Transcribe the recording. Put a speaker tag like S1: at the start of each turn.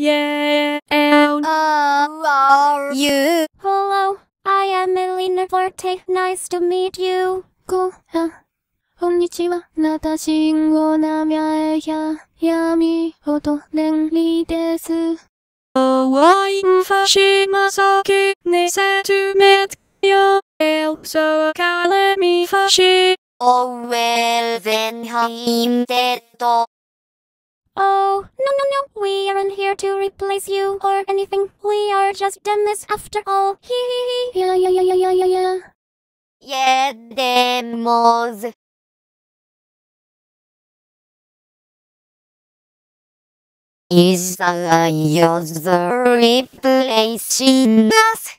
S1: Yeah, and
S2: How are you?
S3: Hello, I am Elena Forte. Nice to meet you.
S4: こは、こんにちは。なたしんごなみゃえや、やみほどれんりです。
S1: Hawaii Fashima Saki ne said to met yo so call me Fashi
S2: Oh well then I'm dead.
S3: Oh, no, no, no. We aren't here to replace you or anything. We are just dummies after all. Hee hee hee.
S4: Yeah, yeah, yeah, yeah, yeah, yeah.
S2: Yeah, demos. Is uh, our user replacing us?